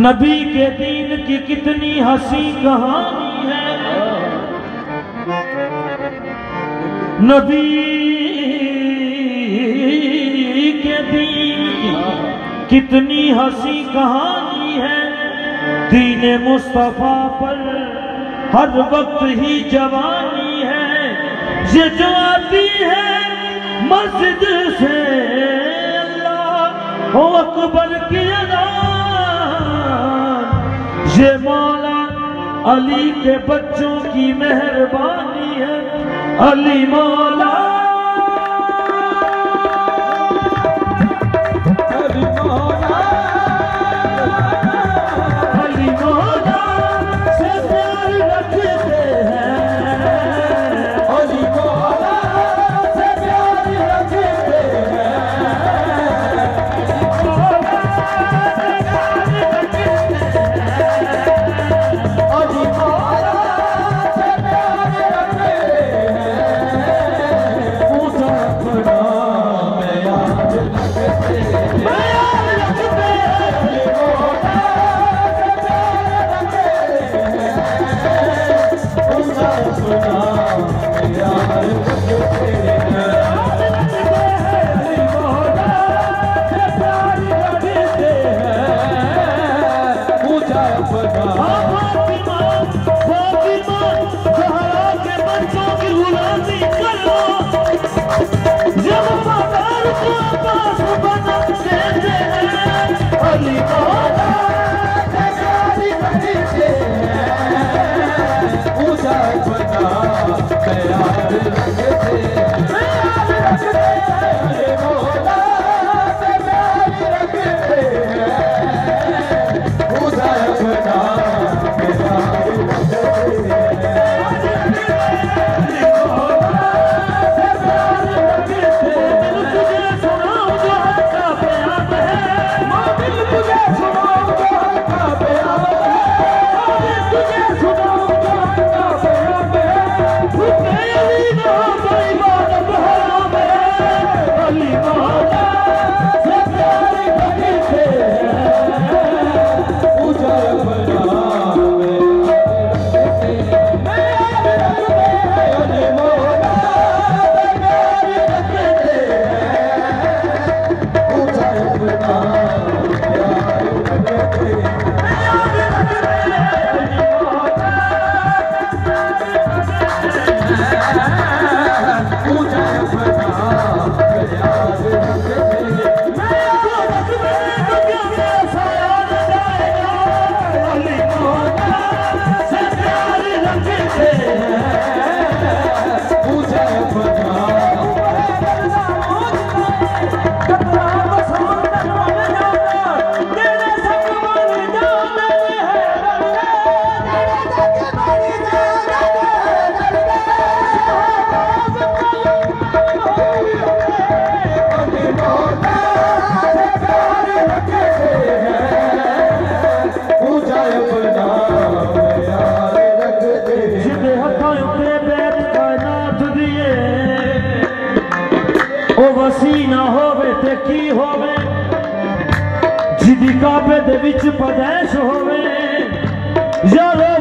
نبی کے دین کی کتنی ہنسی کہانی ہے۔ نبی کے دین کی کتنی ہنسی کہانی ہے۔ دین مصطفیٰ پر ہر وقت ہی جوانی ہے۔ یہ جو آتی ہے مسجد سے اللہ اکبر کی اذان یہ مولا علی کے بچوں کی مہربانی ہے۔ علی مولا Hey, hey, hey, کی ہوے جدی کعبے دے وچ پدیش ہوے یارو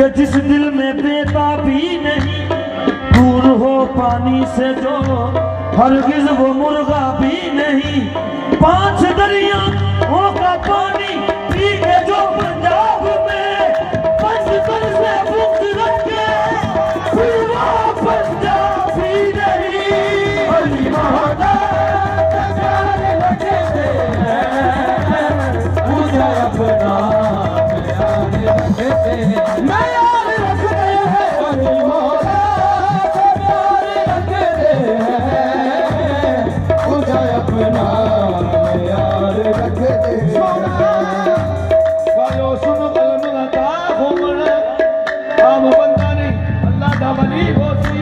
کہ جس دل میں بیتا بھی نہیں، دور ہو پانی سے جو ہرگز وہ مرغا بھی نہیں۔ پانچ دریا ہو کا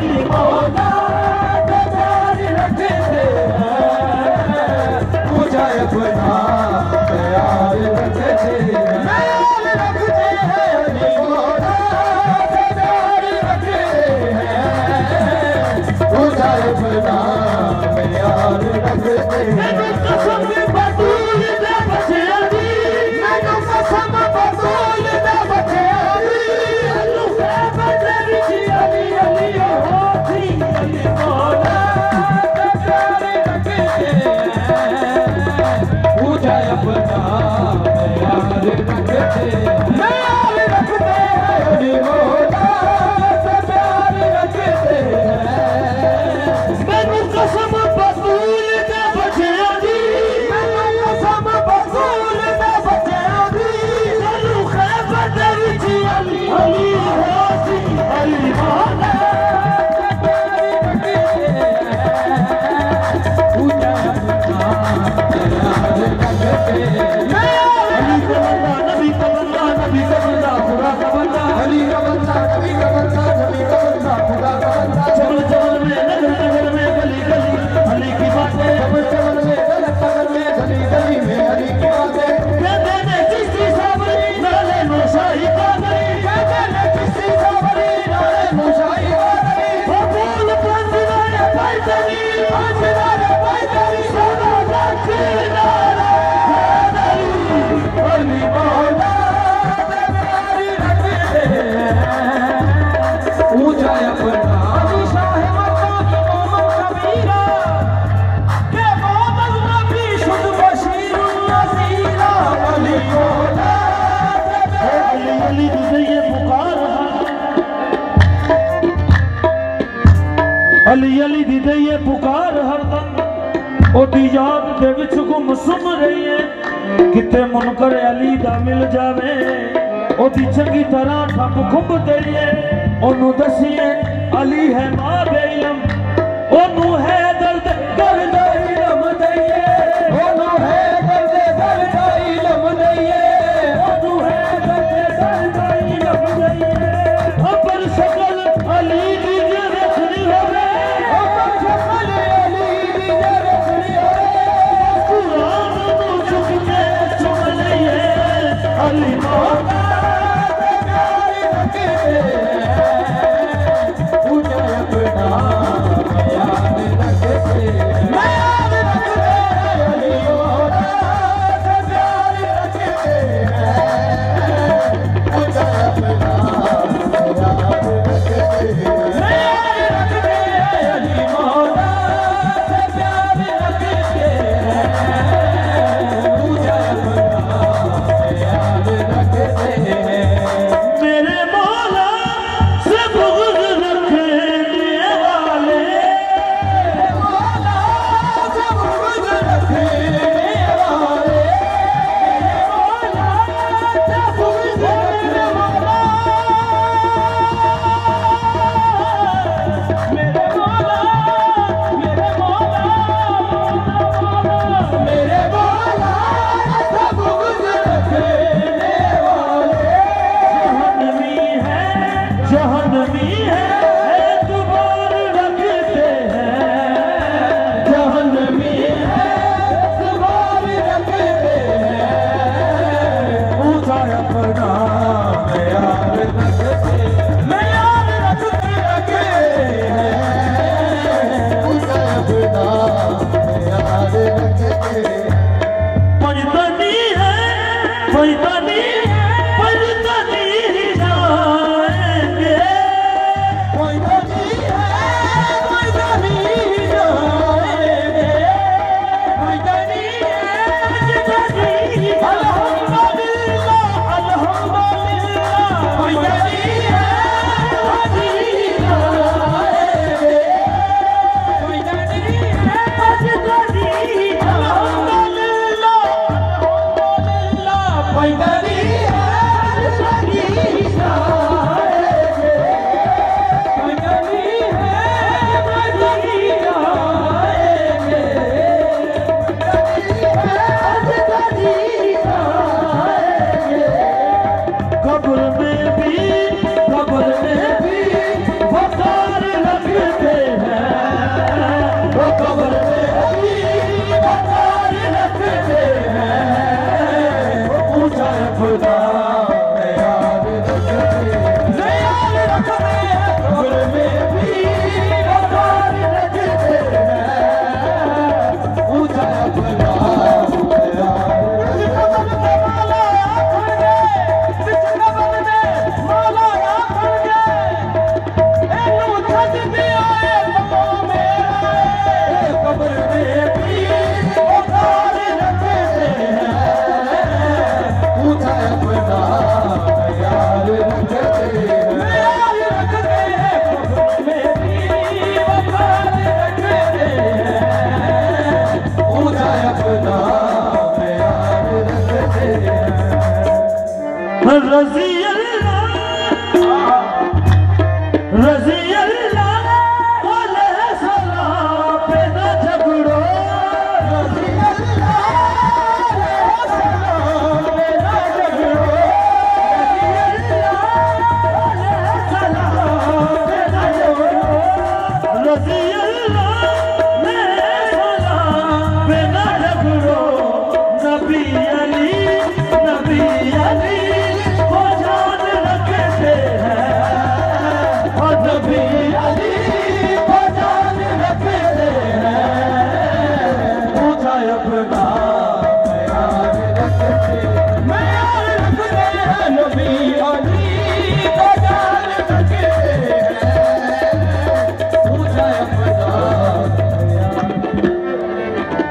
你给。علی علی دی دے یہ پکار ہر دن او دی یاد دے وچ گم سم رہی ہے کتے منکر علی دا مل جاوے او دی چنگی طرح ٹھپ کھب او نو دسیے علی ہے ماں بے علم نو ہے درد درد Brasil!